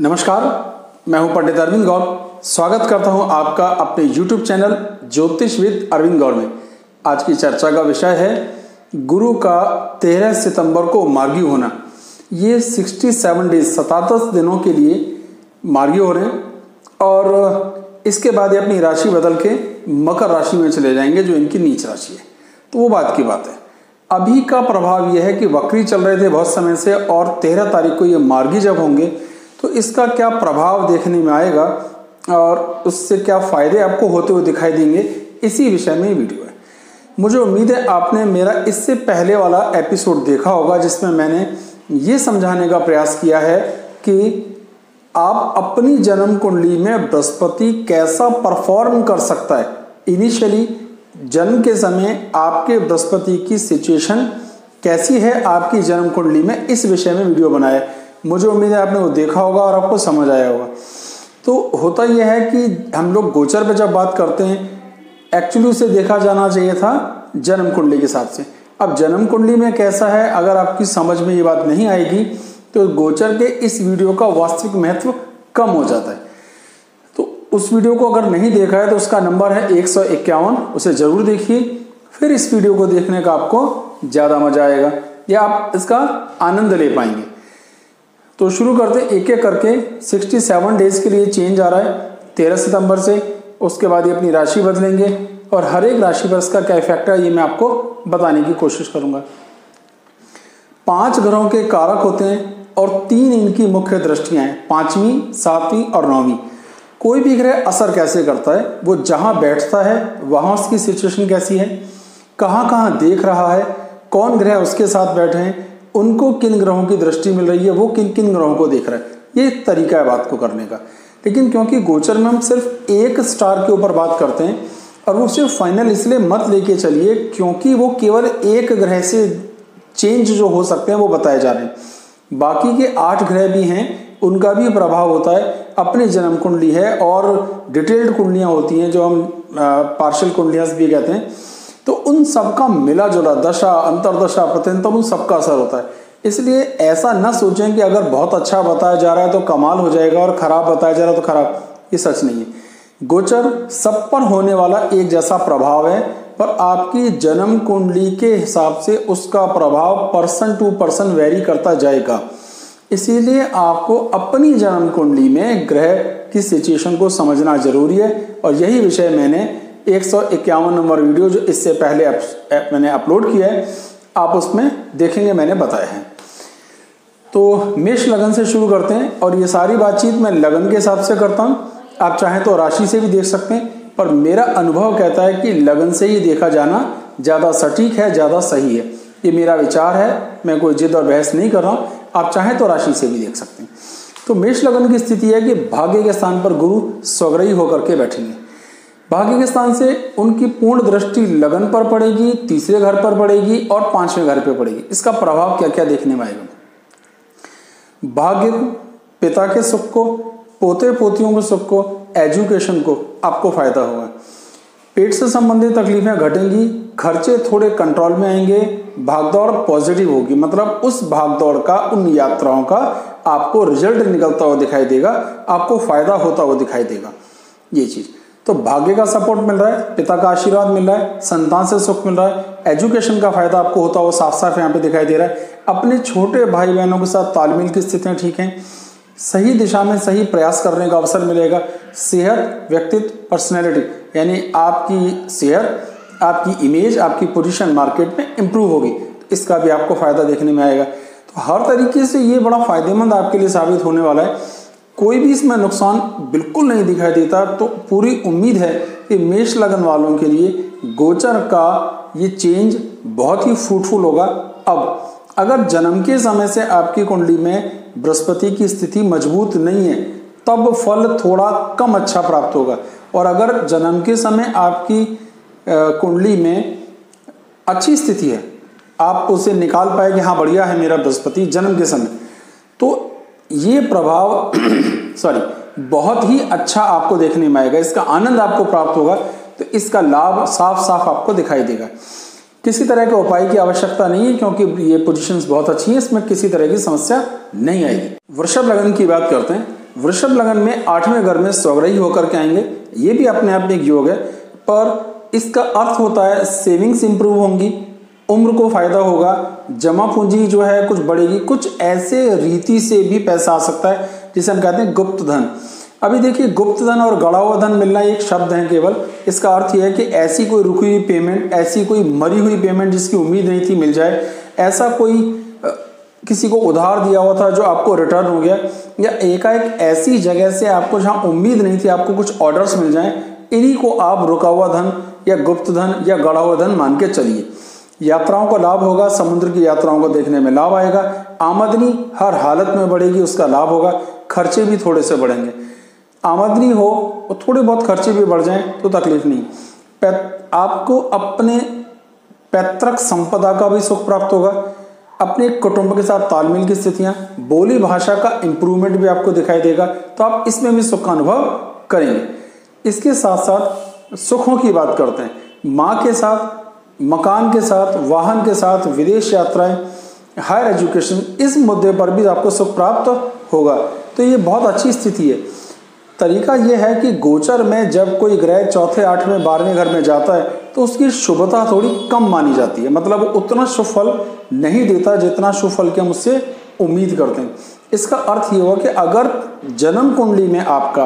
नमस्कार, मैं हूँ पंडित अरविंद गौर। स्वागत करता हूँ आपका अपने YouTube channel Jyotish with Arvind Gaur में। आज की चर्चा का विषय है, गुरु का 13 सितंबर को मार्गी होना। ये 67 डेज़ सतादस दिनों के लिए मार्गी हो रहे हैं। और इसके बाद ये अपनी राशि बदल के मकर राशि में चले जाएँगे, जो इनकी नीच राशि है। तो वो बात की बात है। अभी का प्रभाव यह है कि वक्री चल रहे थे बहुत समय से और तेरह तारीख को ये मार्गी जब होंगे तो इसका क्या प्रभाव देखने में आएगा और उससे क्या फ़ायदे आपको होते हुए दिखाई देंगे, इसी विषय में वीडियो है। मुझे उम्मीद है आपने मेरा इससे पहले वाला एपिसोड देखा होगा, जिसमें मैंने ये समझाने का प्रयास किया है कि आप अपनी जन्म कुंडली में बृहस्पति कैसा परफॉर्म कर सकता है। इनिशियली जन्म के समय आपके बृहस्पति की सिचुएशन कैसी है, आपकी जन्म कुंडली में, इस विषय में वीडियो बनाया मुझे उम्मीद है आपने वो देखा होगा और आपको समझ आया होगा। तो होता यह है कि हम लोग गोचर पर जब बात करते हैं एक्चुअली उसे देखा जाना चाहिए था जन्म कुंडली के हिसाब से। अब जन्म कुंडली में कैसा है, अगर आपकी समझ में ये बात नहीं आएगी तो गोचर के इस वीडियो का वास्तविक महत्व कम हो जाता है। तो उस वीडियो को अगर नहीं देखा है तो उसका नंबर है एक सौ इक्यावन, उसे ज़रूर देखिए। फिर इस वीडियो को देखने का आपको ज़्यादा मज़ा आएगा। या आप इसका आनंद ले पाएँगे। तो शुरू करते एक एक करके। 67 डेज़ के लिए चेंज आ रहा है 13 सितंबर से। उसके बाद ये अपनी राशि बदलेंगे और हर एक राशि पर इसका क्या इफ़ेक्ट है, ये मैं आपको बताने की कोशिश करूँगा। पाँच ग्रहों के कारक होते हैं और तीन इनकी मुख्य दृष्टियाँ हैं, पांचवी, सातवीं और नौवीं। कोई भी ग्रह असर कैसे करता है, वो जहाँ बैठता है, वहाँ उसकी सिचुएशन कैसी है कहाँ कहाँ देख रहा है, कौन ग्रह उसके साथ बैठे हैं उनको किन ग्रहों की दृष्टि मिल रही है, वो किन किन ग्रहों को देख रहा है? ये एक तरीका है बात को करने का। लेकिन क्योंकि गोचर में हम सिर्फ़ एक स्टार के ऊपर बात करते हैं और वो सिर्फ़ फाइनल इसलिए मत लेके चलिए क्योंकि वो केवल एक ग्रह से चेंज जो हो सकते हैं वो बताए जा रहे हैं। बाकी के आठ ग्रह भी हैं, उनका भी प्रभाव होता है, अपनी जन्म कुंडली है और डिटेल्ड कुंडलियाँ होती हैं जो हम पार्शल कुंडलियाँ भी कहते हैं। तो उन सबका मिला जुला दशा, अंतरदशा प्रत्यंतम उन सबका असर होता है। इसलिए ऐसा न सोचें कि अगर बहुत अच्छा बताया जा रहा है तो कमाल हो जाएगा और खराब बताया जा रहा है तो खराब। ये सच नहीं है। गोचर सब पर होने वाला एक जैसा प्रभाव है, पर आपकी जन्म कुंडली के हिसाब से उसका प्रभाव पर्सन टू पर्सन वेरी करता जाएगा। इसीलिए आपको अपनी जन्म कुंडली में ग्रह की सिचुएशन को समझना ज़रूरी है। और यही विषय मैंने एक सौ इक्यावन नंबर वीडियो जो इससे पहले अप, मैंने अपलोड किया है आप उसमें देखेंगे मैंने बताया है। तो मेष लगन से शुरू करते हैं और ये सारी बातचीत मैं लगन के हिसाब से करता हूँ। आप चाहें तो राशि से भी देख सकते हैं पर मेरा अनुभव कहता है कि लगन से ही देखा जाना ज़्यादा सटीक है ज़्यादा सही है। ये मेरा विचार है मैं कोई जिद और बहस नहीं कर रहा हूँ आप चाहें तो राशि से भी देख सकते हैं। तो मेष लगन की स्थिति है कि भाग्य के स्थान पर गुरु स्वग्रही होकर के बैठेंगे। भाग्य के स्थान से उनकी पूर्ण दृष्टि लगन पर पड़ेगी, तीसरे घर पर पड़ेगी और पाँचवें घर पर पड़ेगी। इसका प्रभाव क्या क्या देखने में आएगा? भाग्य पिता के सुख को, पोते पोतियों के सुख को, एजुकेशन को आपको फ़ायदा होगा। पेट से संबंधित तकलीफें घटेंगी, खर्चे थोड़े कंट्रोल में आएँगे, भागदौड़ पॉजिटिव होगी। मतलब उस भागदौड़ का, उन यात्राओं का आपको रिज़ल्ट निकलता हुआ दिखाई देगा, आपको फ़ायदा होता हुआ दिखाई देगा। ये चीज़। तो भाग्य का सपोर्ट मिल रहा है, पिता का आशीर्वाद मिल रहा है, संतान से सुख मिल रहा है एजुकेशन का फ़ायदा आपको होता हुआ साफ़ साफ़ यहाँ पे दिखाई दे रहा है। अपने छोटे भाई बहनों के साथ तालमेल की स्थितियाँ ठीक हैं, सही दिशा में सही प्रयास करने का अवसर मिलेगा। सेहत, व्यक्तित्व पर्सनैलिटी यानी आपकी सेहत, आपकी इमेज आपकी पोजीशन मार्केट में इंप्रूव होगी। इसका भी आपको फ़ायदा देखने में आएगा। तो हर तरीके से ये बड़ा फ़ायदेमंद आपके लिए साबित होने वाला है। कोई भी इसमें नुकसान बिल्कुल नहीं दिखाई देता तो पूरी उम्मीद है कि मेष लगन वालों के लिए गोचर का ये चेंज बहुत ही फ्रूटफुल होगा। अब, अगर जन्म के समय से आपकी कुंडली में बृहस्पति की स्थिति मज़बूत नहीं है, तब फल थोड़ा कम अच्छा प्राप्त होगा। और अगर जन्म के समय आपकी कुंडली में अच्छी स्थिति है, आप उसे निकाल पाए कि हाँ बढ़िया है मेरा बृहस्पति जन्म के समय तो ये प्रभाव सॉरी बहुत ही अच्छा आपको देखने में आएगा, इसका आनंद आपको प्राप्त होगा तो इसका लाभ साफ़ साफ़ आपको दिखाई देगा। किसी तरह के उपाय की आवश्यकता नहीं है, क्योंकि ये पोजीशंस बहुत अच्छी हैं, इसमें किसी तरह की समस्या नहीं आएगी। वृषभ लगन की बात करते हैं। वृषभ लगन में आठवें घर में स्वग्रही होकर के आएँगे, ये भी अपने आप में एक योग है, पर इसका अर्थ होता है सेविंग्स इंप्रूव होंगी उम्र को फ़ायदा होगा, जमा पूंजी जो है कुछ बढ़ेगी, कुछ ऐसे रीति से भी पैसा आ सकता है, जिसे हम कहते हैं गुप्त धन। अभी देखिए, गुप्त धन और गड़ा हुआ धन मिलना एक शब्द है केवल। इसका अर्थ यह है कि ऐसी कोई रुकी हुई पेमेंट ऐसी कोई मरी हुई पेमेंट जिसकी उम्मीद नहीं थी मिल जाए, ऐसा कोई किसी को उधार दिया हुआ था जो आपको रिटर्न हो गया, या एकाएक ऐसी जगह से आपको जहाँ उम्मीद नहीं थी आपको कुछ ऑर्डर्स मिल जाएँ, इन्हीं को आप रुका हुआ धन या गुप्त धन या गड़ा हुआ धन मान के चलिए। यात्राओं का लाभ होगा, समुद्र की यात्राओं को देखने में लाभ आएगा आमदनी हर हालत में बढ़ेगी, उसका लाभ होगा, खर्चे भी थोड़े से बढ़ेंगे। आमदनी हो और थोड़े बहुत खर्चे भी बढ़ जाएँ तो तकलीफ़ नहीं। आपको अपने पैतृक संपदा का भी सुख प्राप्त होगा, अपने कुटुंब के साथ तालमेल की स्थितियाँ, बोली भाषा का इंप्रूवमेंट भी आपको दिखाई देगा तो आप इसमें भी सुख का अनुभव करेंगे। इसके साथ साथ सुखों की बात करते हैं। माँ के साथ मकान के साथ, वाहन के साथ, विदेश यात्राएँ हायर एजुकेशन इस मुद्दे पर भी आपको सुख प्राप्त होगा। तो ये बहुत अच्छी स्थिति है। तरीका यह है कि गोचर में जब कोई ग्रह चौथे, आठवें, बारहवें घर में जाता है तो उसकी शुभता थोड़ी कम मानी जाती है। मतलब उतना शुभ फल नहीं देता जितना शुभ फल के हम उससे उम्मीद करते हैं। इसका अर्थ ये हुआ कि अगर जन्म कुंडली में आपका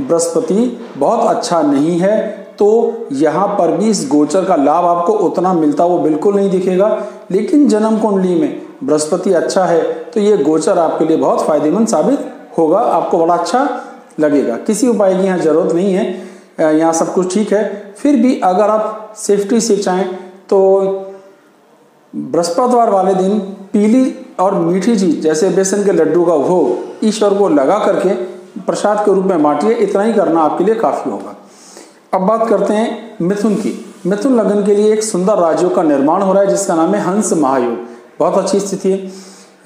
बृहस्पति बहुत अच्छा नहीं है तो यहाँ पर भी इस गोचर का लाभ आपको उतना मिलता वो बिल्कुल नहीं दिखेगा। लेकिन जन्म कुंडली में बृहस्पति अच्छा है तो ये गोचर आपके लिए बहुत फ़ायदेमंद साबित होगा, आपको बड़ा अच्छा लगेगा। किसी उपाय की यहाँ ज़रूरत नहीं है यहाँ सब कुछ ठीक है। फिर भी अगर आप सेफ्टी से चाहें तो बृहस्पतिवार वाले दिन पीली और मीठी चीज़, जैसे बेसन के लड्डू का भोग, ईश्वर को लगा करके प्रसाद के रूप में बांटिए, इतना ही करना आपके लिए काफ़ी होगा। अब बात करते हैं मिथुन की। मिथुन लगन के लिए एक सुंदर राजयोग का निर्माण हो रहा है, जिसका नाम है हंस महायोग। बहुत अच्छी स्थिति है।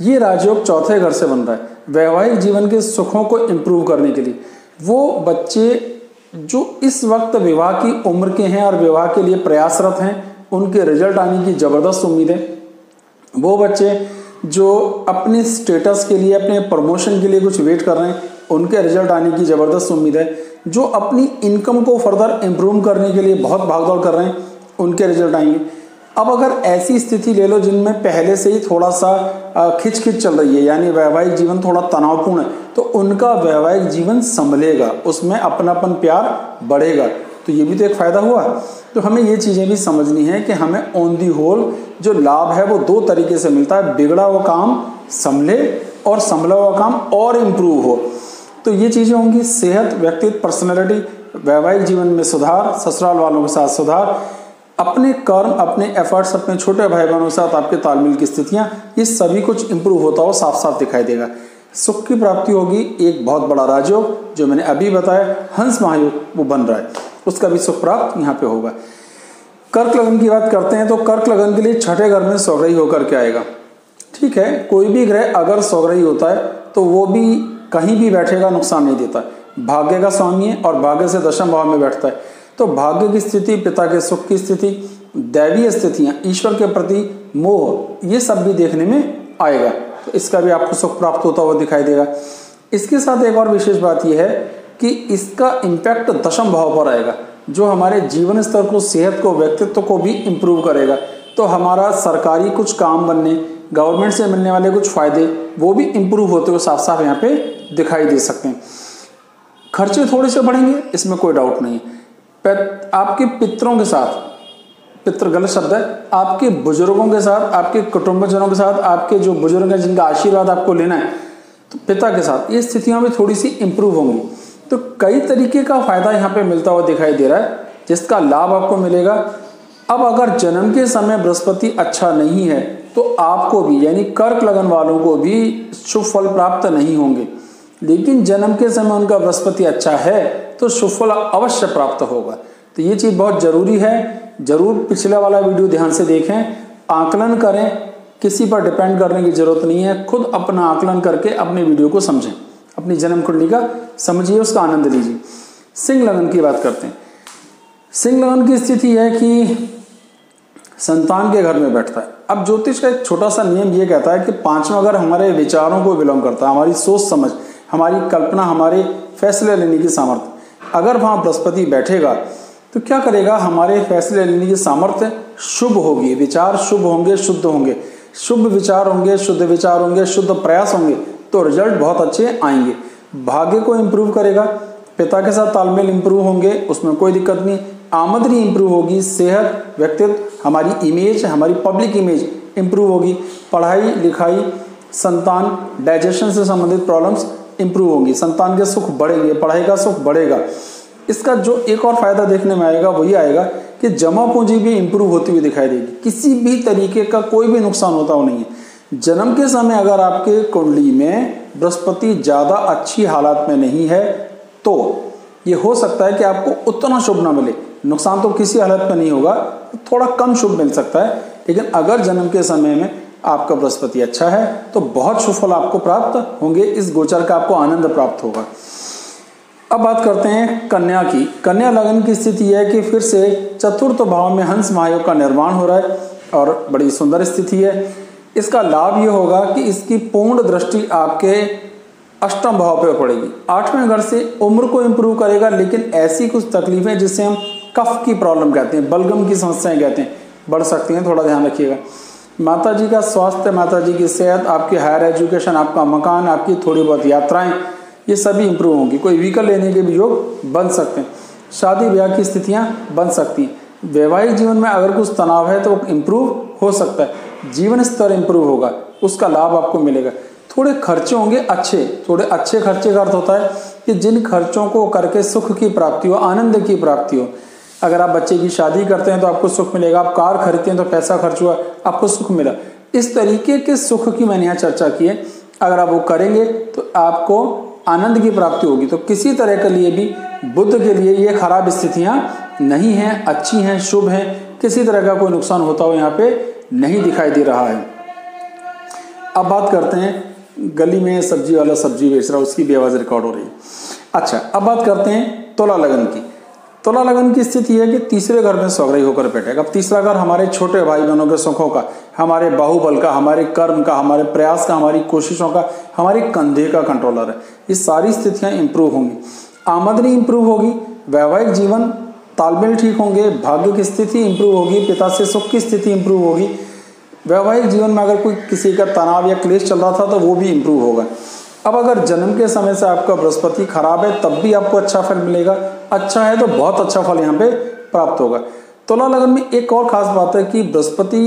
ये राजयोग चौथे घर से बन रहा है, वैवाहिक जीवन के सुखों को इम्प्रूव करने के लिए। वो बच्चे जो इस वक्त विवाह की उम्र के हैं और विवाह के लिए प्रयासरत हैं, उनके रिज़ल्ट आने की ज़बरदस्त उम्मीद है। वो बच्चे जो अपने स्टेटस के लिए, अपने प्रमोशन के लिए कुछ वेट कर रहे हैं, उनके रिज़ल्ट आने की ज़बरदस्त उम्मीद है। जो अपनी इनकम को फर्दर इम्प्रूव करने के लिए बहुत भागदौड़ कर रहे हैं, उनके रिज़ल्ट आएँगे। अब अगर ऐसी स्थिति ले लो जिनमें पहले से ही थोड़ा सा खिंच खिंच चल रही है, यानी वैवाहिक जीवन थोड़ा तनावपूर्ण है तो उनका वैवाहिक जीवन संभलेगा, उसमें अपनापन, प्यार बढ़ेगा। तो ये भी तो एक फ़ायदा हुआ। तो हमें ये चीज़ें भी समझनी है कि हमें ऑन दी होल जो लाभ है वो दो तरीके से मिलता है, बिगड़ा हुआ काम संभले और संभला हुआ काम और इम्प्रूव हो। तो ये चीज़ें होंगी सेहत, व्यक्तित्व पर्सनैलिटी वैवाहिक जीवन में सुधार, ससुराल वालों के साथ सुधार, अपने कर्म, अपने एफर्ट्स अपने छोटे भाई बहनों के साथ आपके तालमेल की स्थितियाँ, ये सभी कुछ इम्प्रूव होता हो साफ़ साफ़ दिखाई देगा। सुख की प्राप्ति होगी एक बहुत बड़ा राजयोग, जो मैंने अभी बताया, हंस महायोग, वो बन रहा है। उसका भी सुख प्राप्त यहाँ पे होगा। कर्क लगन की बात करते हैं तो कर्क लगन के लिए छठे घर में सौग्रही होकर के आएगा। ठीक है? कोई भी ग्रह अगर सौग्रही होता है तो वो भी कहीं भी बैठेगा, नुकसान नहीं देता। भाग्य का स्वामी है और भाग्य से दशम भाव में बैठता है। तो भाग्य की स्थिति, पिता के सुख की स्थिति, दैवीय स्थितियाँ, ईश्वर के प्रति मोह, ये सब भी देखने में आएगा। तो इसका भी आपको सुख प्राप्त होता हुआ दिखाई देगा। इसके साथ एक और विशेष बात यह है कि इसका इम्पैक्ट दशम भाव पर आएगा, जो हमारे जीवन स्तर को, सेहत को, व्यक्तित्व को भी इम्प्रूव करेगा। तो हमारा सरकारी कुछ काम बनने गवर्नमेंट से मिलने वाले कुछ फ़ायदे, वो भी इम्प्रूव होते हुए साफ़ साफ़ यहाँ पे दिखाई दे सकते हैं। खर्चे थोड़े से बढ़ेंगे, इसमें कोई डाउट नहीं है। आपके पितरों के साथ, पित्र गलत शब्द है, आपके बुज़ुर्गों के साथ, आपके कुटुंबजनों के साथ, आपके जो बुज़ुर्ग हैं, जिनका आशीर्वाद आपको लेना है तो पिता के साथ, ये स्थितियाँ भी थोड़ी सी इंप्रूव होंगी। तो कई तरीके का फ़ायदा यहाँ पे मिलता हुआ दिखाई दे रहा है, जिसका लाभ आपको मिलेगा। अब अगर जन्म के समय बृहस्पति अच्छा नहीं है तो आपको भी, यानी कर्क लगन वालों को भी शुभ फल प्राप्त नहीं होंगे। लेकिन जन्म के समय उनका बृहस्पति अच्छा है तो सुफल अवश्य प्राप्त होगा। तो ये चीज़ बहुत ज़रूरी है। ज़रूर पिछला वाला वीडियो ध्यान से देखें। आकलन करें। किसी पर डिपेंड करने की ज़रूरत नहीं है। खुद अपना आकलन करके अपने वीडियो को समझें। अपनी जन्म कुंडली का समझिए, उसका आनंद लीजिए। सिंह लगन की बात करते हैं। सिंह लगन की स्थिति है कि संतान के घर में बैठता है। अब ज्योतिष का एक छोटा सा नियम ये कहता है कि पांचवा घर हमारे विचारों को बिलोंग करता है, हमारी सोच समझ, हमारी कल्पना, हमारे फैसले लेने की सामर्थ्य। अगर वहाँ बृहस्पति बैठेगा तो क्या करेगा? हमारे फैसले लेने की सामर्थ्य शुभ होगी, विचार शुभ होंगे, शुद्ध होंगे। शुभ विचार होंगे, शुद्ध विचार होंगे, शुद्ध प्रयास होंगे। तो रिज़ल्ट बहुत अच्छे आएँगे। भाग्य को इम्प्रूव करेगा, पिता के साथ तालमेल इम्प्रूव होंगे, उसमें कोई दिक्कत नहीं। आमदनी इम्प्रूव होगी, सेहत, व्यक्तित्व, हमारी इमेज हमारी पब्लिक इमेज इम्प्रूव होगी। पढ़ाई, लिखाई, संतान डाइजेशन से संबंधित प्रॉब्लम्स इम्प्रूव होंगी। संतान के सुख बढ़ेंगे, पढ़ाई का सुख बढ़ेगा। इसका जो एक और फ़ायदा देखने में आएगा, वही आएगा कि जमा पूंजी भी इम्प्रूव होती हुई दिखाई देगी। किसी भी तरीके का कोई भी नुकसान होता हो नहीं है। जन्म के समय अगर आपके कुंडली में बृहस्पति ज़्यादा अच्छी हालात में नहीं है तो ये हो सकता है कि आपको उतना शुभ ना मिले। नुकसान तो किसी हालत में नहीं होगा, थोड़ा कम शुभ मिल सकता है, लेकिन अगर जन्म के समय में आपका बृहस्पति अच्छा है तो बहुत शुभ फल आपको प्राप्त होंगे, इस गोचर का आपको आनंद प्राप्त होगा। अब बात करते हैं कन्या की। कन्या लगन की स्थिति है कि फिर से चतुर्थ भाव में हंस महायोग का निर्माण हो रहा है और बड़ी सुंदर स्थिति है। इसका लाभ ये होगा कि इसकी पूर्ण दृष्टि आपके अष्टम भाव पे पड़ेगी। आठवें घर से उम्र को इम्प्रूव करेगा, लेकिन ऐसी कुछ तकलीफें जिससे हम कफ की प्रॉब्लम कहते हैं, बलगम की समस्याएँ कहते हैं। बढ़ सकती हैं, थोड़ा ध्यान रखिएगा। माता जी का स्वास्थ्य माता जी की सेहत, आपकी हायर एजुकेशन आपका मकान, आपकी थोड़ी बहुत यात्राएँ, ये सभी इंप्रूव होंगी। कोई व्हीकल लेने के भी योग बन सकते हैं। शादी ब्याह की स्थितियाँ बन सकती हैं। वैवाहिक जीवन में अगर कुछ तनाव है तो इम्प्रूव हो सकता है। जीवन स्तर इम्प्रूव होगा, उसका लाभ आपको मिलेगा। थोड़े खर्चे होंगे अच्छे, थोड़े अच्छे खर्चे का अर्थ होता है कि जिन खर्चों को करके सुख की प्राप्ति हो, आनंद की प्राप्ति हो। अगर आप बच्चे की शादी करते हैं तो आपको सुख मिलेगा, आप कार खरीदते हैं तो पैसा खर्च हुआ, आपको सुख मिला। इस तरीके के सुख की मैंने यहाँ चर्चा की है। अगर आप वो करेंगे तो आपको आनंद की प्राप्ति होगी। तो किसी तरह के लिए भी, बुद्ध के लिए ये खराब स्थितियाँ नहीं हैं, अच्छी हैं, शुभ हैं, किसी तरह का कोई नुकसान होता हो यहाँ पे नहीं दिखाई दे रहा है। अब बात करते हैं, गली में सब्ज़ी वाला सब्ज़ी बेच रहा है, उसकी भी आवाज़ रिकॉर्ड हो रही है। अच्छा अब बात करते हैं तोला लगन की। तोला लगन की स्थिति है कि तीसरे घर में स्वग्रही होकर बैठेगा। अब तीसरा घर हमारे छोटे भाई बहनों के सुखों का, हमारे बाहुबल का, हमारे कर्म का, हमारे प्रयास का, हमारी कोशिशों का, हमारे कंधे का कंट्रोलर है। ये सारी स्थितियाँ इंप्रूव होंगी। आमदनी इंप्रूव होगी, वैवाहिक जीवन तालमेल ठीक होंगे, भाग्य की स्थिति इंप्रूव होगी, पिता से सुख की स्थिति इंप्रूव होगी। वैवाहिक जीवन में अगर कोई किसी का तनाव या क्लेश चल रहा था तो वो भी इंप्रूव होगा। अब अगर जन्म के समय से आपका बृहस्पति खराब है, तब भी आपको अच्छा फल मिलेगा। अच्छा है तो बहुत अच्छा फल यहाँ पे प्राप्त होगा। तुला लगन में एक और खास बात है कि बृहस्पति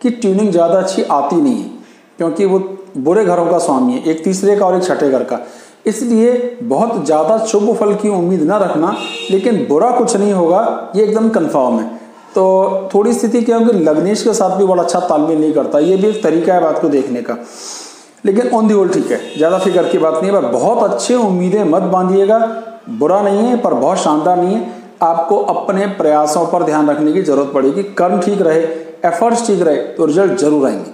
की ट्यूनिंग ज़्यादा अच्छी आती नहीं है, क्योंकि वो बुरे घरों का स्वामी है। एक तीसरे का और एक छठे घर का। इसलिए बहुत ज़्यादा शुभ फल की उम्मीद ना रखना, लेकिन बुरा कुछ नहीं होगा, ये एकदम कन्फर्म है। तो थोड़ी स्थिति क्या होगी, लग्नेश के साथ भी बड़ा अच्छा तालमेल नहीं करता, ये भी एक तरीका है बात को देखने का। लेकिन ऑन दी होल ठीक है, ज़्यादा फ़िक्र की बात नहीं है, पर बहुत अच्छे उम्मीदें मत बांधिएगा, बुरा नहीं है, पर बहुत शानदार नहीं है। आपको अपने प्रयासों पर ध्यान रखने की ज़रूरत पड़ेगी, कर्म ठीक रहे एफर्ट्स ठीक रहे तो रिज़ल्ट ज़रूर आएँगे।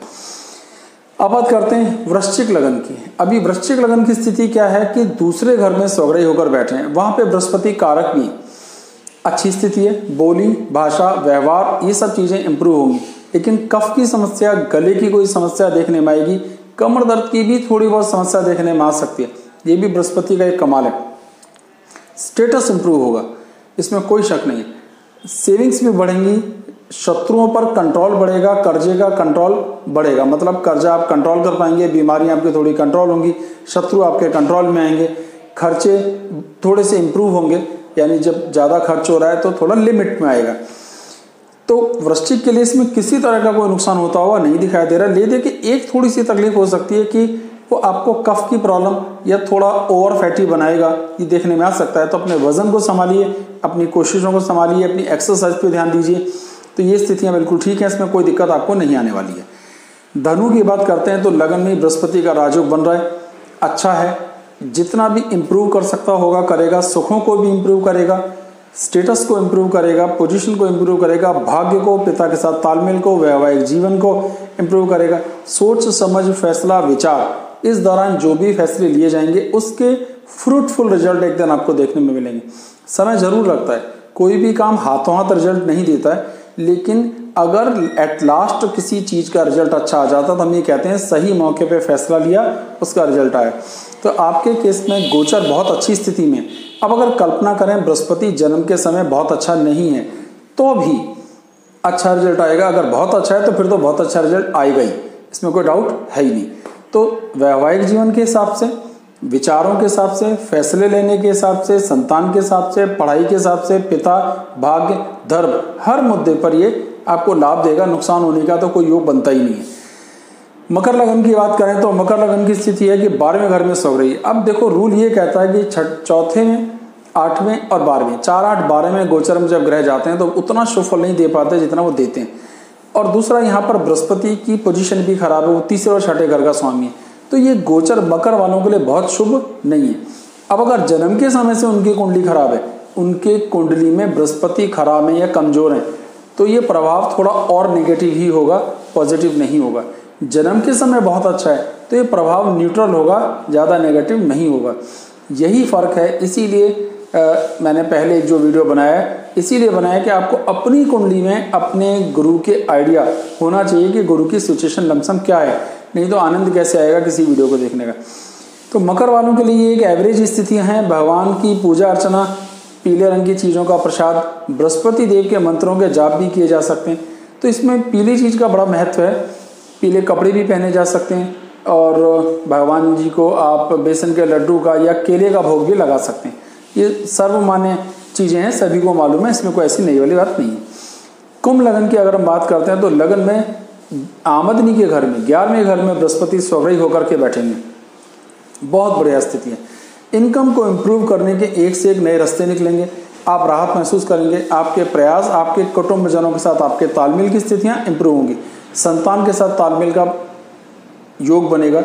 अब बात करते हैं वृश्चिक लगन की। अभी वृश्चिक लगन की स्थिति क्या है कि दूसरे घर में स्वग्रही होकर बैठे हैं। वहाँ पे बृहस्पति कारक भी। अच्छी स्थिति है। बोली, भाषा, व्यवहार, ये सब चीज़ें इंप्रूव होंगी। लेकिन कफ की समस्या, गले की कोई समस्या देखने में आएगी। कमर दर्द की भी थोड़ी बहुत समस्या देखने में आ सकती है। ये भी बृहस्पति का एक कमाल है। स्टेटस इंप्रूव होगा। इसमें कोई शक नहीं सेविंग्स भी बढ़ेंगी। शत्रुओं पर कंट्रोल बढ़ेगा, कर्जे का कंट्रोल बढ़ेगा। मतलब कर्जा आप कंट्रोल कर पाएँगे, बीमारियाँ आपकी थोड़ी कंट्रोल होंगी, शत्रु आपके कंट्रोल में आएँगे। खर्चे थोड़े से इंप्रूव होंगे, यानी जब ज़्यादा खर्च हो रहा है तो थोड़ा लिमिट में आएगा। तो वृश्चिक के लिए इसमें किसी तरह का कोई नुकसान होता हुआ नहीं दिखाई दे रहा। ले देखिए एक थोड़ी सी तकलीफ़ हो सकती है कि वो आपको कफ की प्रॉब्लम या थोड़ा ओवर फैटी बनाएगा। ये देखने में आ सकता है। तो अपने वज़न को संभालिए, अपनी कोशिशों को संभालिए, अपनी एक्सरसाइज पे ध्यान दीजिए। तो ये स्थितियाँ बिल्कुल ठीक है, इसमें कोई दिक्कत आपको नहीं आने वाली है। धनु की बात करते हैं तो लगन में बृहस्पति का राजयोग बन रहा है। अच्छा है, जितना भी इम्प्रूव कर सकता होगा, करेगा, सुखों को भी इम्प्रूव करेगा स्टेटस को इम्प्रूव करेगा पोजीशन को इम्प्रूव करेगा, भाग्य को, पिता के साथ तालमेल को, वैवाहिक जीवन को इम्प्रूव करेगा। सोच, समझ, फैसला, विचार, इस दौरान जो भी फैसले लिए जाएँगे, उसके फ्रूटफुल रिज़ल्ट एक दिन आपको देखने में मिलेंगे। समय ज़रूर लगता है। कोई भी काम हाथों हाथ रिज़ल्ट नहीं देता है। लेकिन अगर एट लास्ट किसी चीज़ का रिज़ल्ट अच्छा आ जाता तो हम ये कहते हैं, सही मौके पे फैसला लिया, उसका रिज़ल्ट आया। तो आपके केस में गोचर बहुत अच्छी स्थिति में। अब अगर कल्पना करें, बृहस्पति जन्म के समय बहुत अच्छा नहीं है तो भी अच्छा रिज़ल्ट आएगा। अगर बहुत अच्छा है तो फिर तो बहुत अच्छा रिज़ल्ट आएगा ही इसमें कोई डाउट है ही नहीं। तो वैवाहिक जीवन के हिसाब से विचारों के हिसाब से, फैसले लेने के हिसाब से, संतान के हिसाब से, पढ़ाई के हिसाब से, पिता, भाग्य, धर्म, हर मुद्दे पर ये आपको लाभ देगा, नुकसान होने का तो कोई योग बनता ही नहीं है। मकर लगन की बात करें तो मकर लगन की स्थिति है कि बारहवें घर में सो रही है। अब देखो, रूल ये कहता है कि छठ, चौथे में, आठवें और बारहवें, चार आठ बारह में गोचर में जब ग्रह जाते हैं तो उतना शुभ फल नहीं दे पाते जितना वो देते हैं। और दूसरा, यहाँ पर बृहस्पति की पोजीशन भी खराब है, वो तीसरे और छठे घर का स्वामी है। तो ये गोचर मकर वालों के लिए बहुत शुभ नहीं है। अब अगर जन्म के समय से उनकी कुंडली खराब है, उनके कुंडली में बृहस्पति खराब है या कमज़ोर है तो ये प्रभाव थोड़ा और नेगेटिव ही होगा पॉजिटिव नहीं होगा। जन्म के समय बहुत अच्छा है तो ये प्रभाव न्यूट्रल होगा, ज़्यादा नेगेटिव नहीं होगा। यही फ़र्क है, इसीलिए मैंने पहले जो वीडियो बनाया है, इसीलिए बनाया कि आपको अपनी कुंडली में अपने गुरु के आइडिया होना चाहिए कि गुरु की सिचुएशन लमसम क्या है। नहीं तो आनंद कैसे आएगा किसी वीडियो को देखने का? तो मकर वालों के लिए एक एवरेज स्थितियाँ हैं। भगवान की पूजा अर्चना, पीले रंग की चीज़ों का प्रसाद, बृहस्पति देव के मंत्रों के जाप भी किए जा सकते हैं। तो इसमें पीली चीज़ का बड़ा महत्व है। पीले कपड़े भी पहने जा सकते हैं और भगवान जी को आप बेसन के लड्डू का या केले का भोग भी लगा सकते हैं। ये सर्वमान्य चीज़ें हैं, सभी को मालूम है, इसमें कोई ऐसी नई वाली बात नहीं है। कुंभ लगन की अगर हम बात करते हैं तो लगन में आमदनी के घर में, ग्यारहवें घर में बृहस्पति स्वग्रही होकर के बैठेंगे। बहुत बढ़िया स्थिति है। इनकम को इम्प्रूव करने के एक से एक नए रास्ते निकलेंगे। आप राहत महसूस करेंगे। आपके प्रयास, आपके कुटुंबजनों के साथ आपके तालमेल की स्थितियाँ इम्प्रूव होंगी। संतान के साथ तालमेल का योग बनेगा।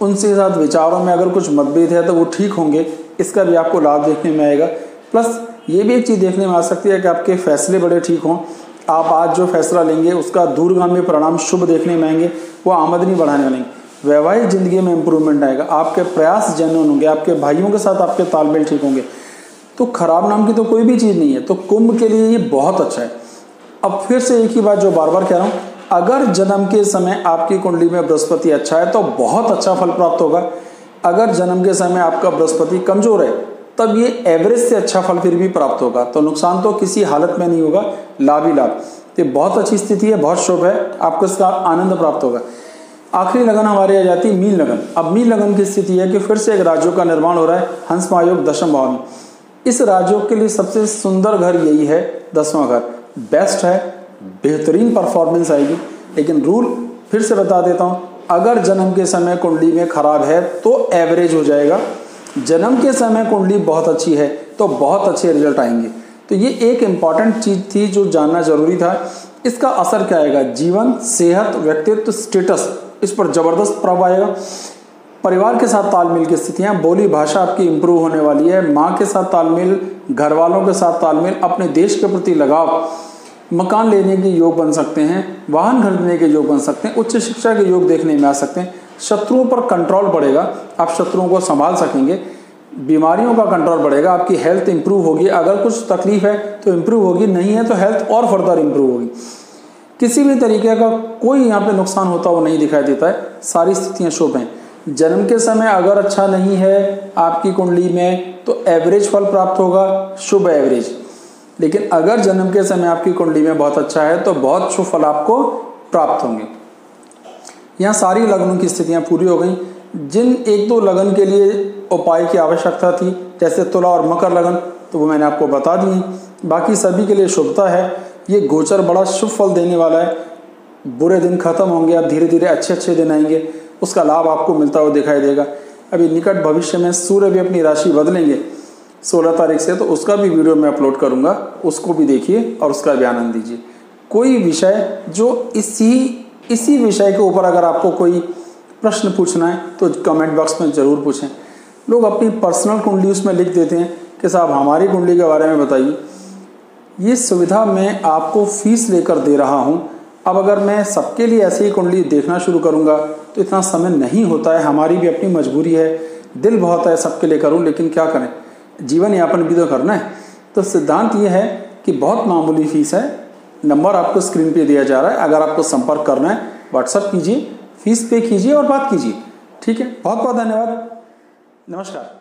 उनके साथ विचारों में अगर कुछ मतभेद है तो वो ठीक होंगे। इसका भी आपको लाभ देखने में आएगा। प्लस ये भी एक चीज़ देखने में आ सकती है कि आपके फैसले बड़े ठीक हों। आप आज जो फैसला लेंगे, उसका दूरगामी परिणाम शुभ देखने में आएँगे, वो आमदनी बढ़ाने वाले वैवाहिक ज़िंदगी में इंप्रूवमेंट आएगा। आपके प्रयास जेन्यून होंगे, आपके भाइयों के साथ आपके तालमेल ठीक होंगे। तो खराब नाम की तो कोई भी चीज़ नहीं है। तो कुंभ के लिए ये बहुत अच्छा है। अब फिर से एक ही बात जो बार बार कह रहा हूँ, अगर जन्म के समय आपकी कुंडली में बृहस्पति अच्छा है तो बहुत अच्छा फल प्राप्त होगा। अगर जन्म के समय आपका बृहस्पति कमज़ोर है तब ये एवरेज से अच्छा फल फिर भी प्राप्त होगा। तो नुकसान तो किसी हालत में नहीं होगा, लाभ ही लाभ। ये बहुत अच्छी स्थिति है, बहुत शुभ है, आपको इसका आनंद प्राप्त होगा। आखिरी लगन हमारे आ जाती है मीन लगन। अब मीन लगन की स्थिति है कि फिर से एक राज्यों का निर्माण हो रहा है, हंस महायोग दशम भाव में। इस राजयोग के लिए सबसे सुंदर घर यही है, दसवां घर। बेस्ट है, बेहतरीन परफॉर्मेंस आएगी। लेकिन रूल फिर से बता देता हूँ, अगर जन्म के समय कुंडली में खराब है तो एवरेज हो जाएगा। जन्म के समय कुंडली बहुत अच्छी है तो बहुत अच्छे रिज़ल्ट आएँगे। तो ये एक इंपॉर्टेंट चीज़ थी जो जानना ज़रूरी था। इसका असर क्या आएगा? जीवन, सेहत, व्यक्तित्व स्टेटस इस पर ज़बरदस्त प्रभाव आएगा। परिवार के साथ तालमेल की स्थितियाँ, बोली भाषा आपकी इम्प्रूव होने वाली है। माँ के साथ तालमेल घर वालों के साथ तालमेल, अपने देश के प्रति लगाव। मकान लेने के योग बन सकते हैं, वाहन खरीदने के योग बन सकते हैं, उच्च शिक्षा के योग देखने में आ सकते हैं। शत्रुओं पर कंट्रोल बढ़ेगा, आप शत्रुओं को संभाल सकेंगे। बीमारियों का कंट्रोल बढ़ेगा, आपकी हेल्थ इंप्रूव होगी। अगर कुछ तकलीफ़ है तो इंप्रूव होगी, नहीं है तो हेल्थ और फर्दर इंप्रूव होगी। किसी भी तरीके का कोई यहाँ पे नुकसान होता वो नहीं दिखाई देता है। सारी स्थितियाँ शुभ हैं। जन्म के समय अगर अच्छा नहीं है आपकी कुंडली में तो एवरेज फल प्राप्त होगा, शुभ एवरेज लेकिन अगर जन्म के समय आपकी कुंडली में बहुत अच्छा है तो बहुत शुभ फल आपको प्राप्त होंगे। यहाँ सारी लग्नों की स्थितियाँ पूरी हो गई। जिन एक दो लगन के लिए उपाय की आवश्यकता थी, जैसे तुला और मकर लगन तो वो मैंने आपको बता दी बाकी सभी के लिए शुभता है। ये गोचर बड़ा शुभ फल देने वाला है। बुरे दिन खत्म होंगे अब धीरे धीरे अच्छे अच्छे दिन आएँगे। उसका लाभ आपको मिलता हुआ दिखाई देगा। अभी निकट भविष्य में सूर्य भी अपनी राशि बदलेंगे। सोलह तारीख से तो उसका भी वीडियो मैं अपलोड करूँगा। उसको भी देखिए और उसका भी आनंद दीजिए कोई विषय जो इसी इसी विषय के ऊपर अगर आपको कोई प्रश्न पूछना है तो कमेंट बॉक्स में ज़रूर पूछें। लोग अपनी पर्सनल कुंडली उसमें लिख देते हैं कि साहब, हमारी कुंडली के बारे में बताइए। ये सुविधा मैं आपको फ़ीस लेकर दे रहा हूँ। अब अगर मैं सबके लिए ऐसी ही कुंडली देखना शुरू करूँगा तो इतना समय नहीं होता है। हमारी भी अपनी मजबूरी है। दिल बहुत है सबके लिए करूँ, लेकिन क्या करें? जीवन यापन भी तो करना है। तो सिद्धांत ये है कि बहुत मामूली फ़ीस है। नंबर आपको स्क्रीन पे दिया जा रहा है। अगर आपको संपर्क करना है व्हाट्सअप कीजिए फ़ीस पे कीजिए और बात कीजिए। ठीक है? बहुत बहुत धन्यवाद। नमस्कार।